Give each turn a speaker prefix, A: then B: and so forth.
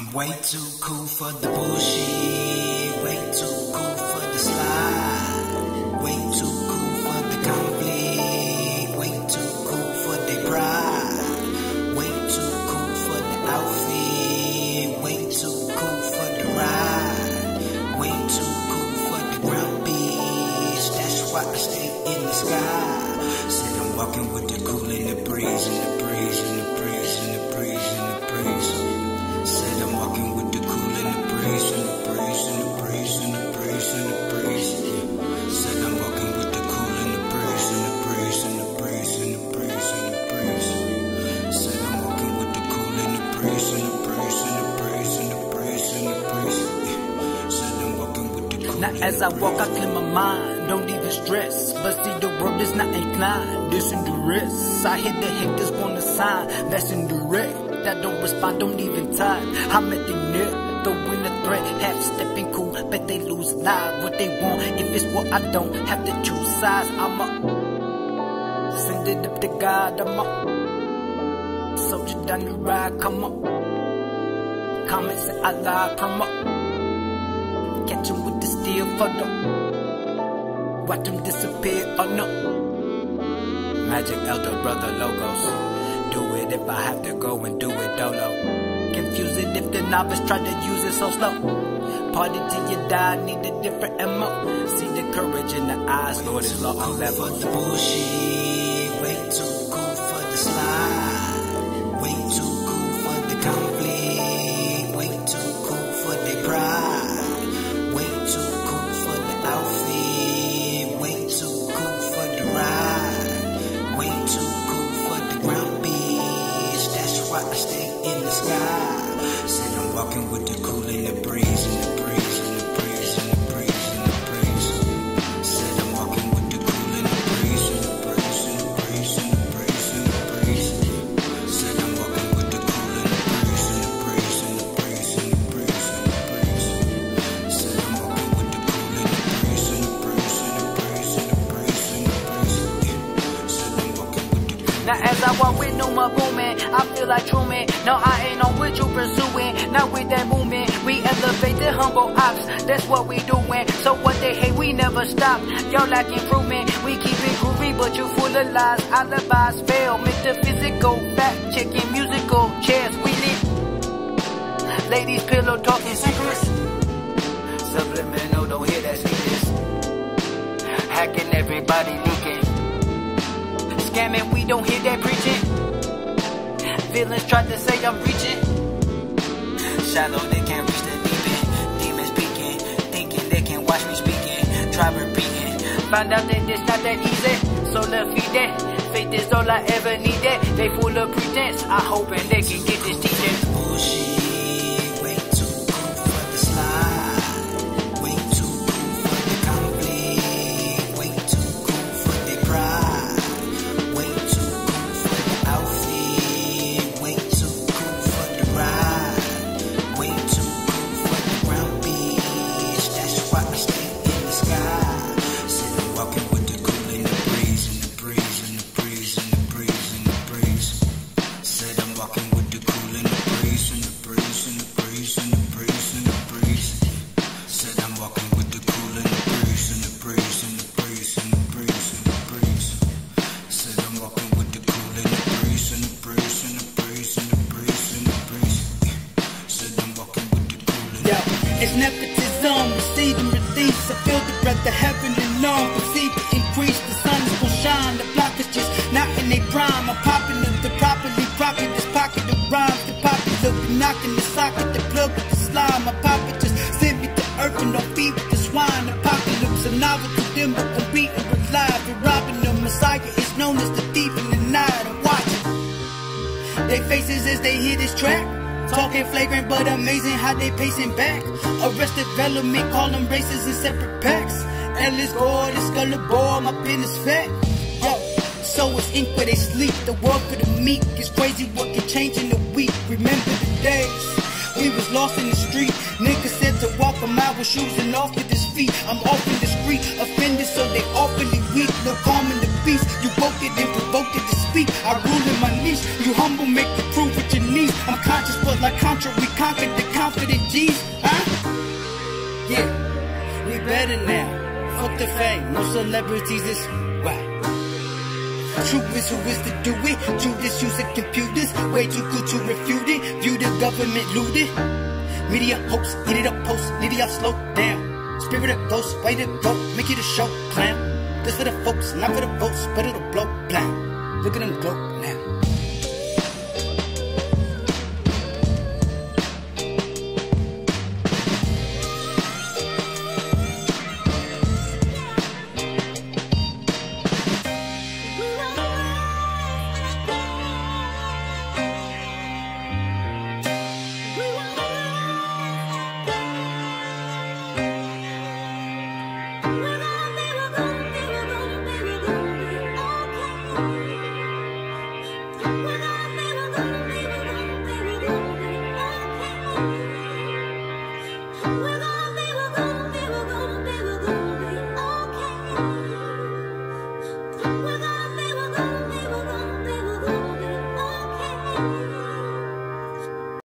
A: I'm way too cool for the bullshit, way too cool for the slide, way too cool for the conflict, way too cool for the pride, way too cool for the outfit, way too cool for the ride, way too cool for the ground beach. That's why I stay in the sky. Said I'm walking with the cool in the breeze, in the breeze, in the breeze, in the breeze,
B: Now as I walk, I clear my mind, don't even stress. But see, the world is not inclined, this in duress. I hit the haters the sign, that's indirect. That don't respond, don't even time. I'm at the net, throwing a threat, half stepping cool, bet they lose live. What they want, if it's what I don't have to choose sides, I'ma send it up to God, I'ma soldier down the ride, come on. Comments I lie, promote. Catch 'em with the steel photo. Watch 'em disappear, oh no. Magic Elder Brother logos. Do it if I have to go and do it dolo. Confuse it if the novice try to use it so slow. Party till you die, need a different MO. See the courage in the eyes, Lord is low on
A: the bullshit, wait too I stay in the sky. Said I'm walking with the cool in the breeze, in the breeze,
B: Now as I walk with more booming, I feel like Truman. No, I ain't on what you pursuing. Now with that movement, we elevate the humble ops. That's what we doing. So what they hate, we never stop. Y'all lack improvement, we keep it groovy, but you full of lies. Alibis fail, metaphysical, fact checking, musical chairs. We lit. Ladies pillow talking secrets. Subliminal, don't hear that sweetness. Hacking everybody don't hear that preaching. Villains try to say I'm preaching. Shallow, they can't reach the deep end. Demons peeking, thinking they can watch me speaking. Try repeating. Find out that it's not that easy. So let's feed that. Faith is all I ever needed. They full of pretense. I hope and they can get this teaching.
C: It's nepotism, receive and release. I feel the breath of heaven and long, perceive the increase. The sun is gonna shine, the block is just not in their prime. I'm popping up the properly rocket, this pocket of rhymes. The popular, we knocking the socket, the plug with the slime. My papa just send me to earth and don't feed with the swine. Apocalypse, a novel to them, but I'm beating with live. And robbing the Messiah is known as the thief in the night. I'm watching. Their faces as they hear this track. Talking flagrant but amazing how they pacing back. Arrest development, call them races in separate packs. Endless gore, the skull of bore, my pen is fat. Yo, so is ink where they sleep. The world for the meek is crazy what can change in a week. Remember the days we was lost in the street. Niggas said to walk a mile with shoes and off with his feet. I'm off in the street, offended so they awfully weak. No calm in the beast. You woke it and provoked it to speak. I rule in my niche. You humble, make the like Contra, we conquered the confident G's, huh? Yeah, we better now. Fuck the fame, no celebrities is why. True is who is to do it. Judas using computers, way too good to refute it. View the government looted. Media hoax, eat it up post, y'all slow down. Spirit of ghost, way to go, make it a show, clown. This for the folks, not for the votes, but it'll blow, blam. Look at them glow now.